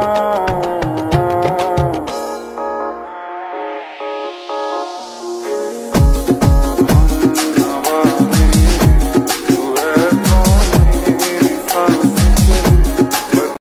Oh.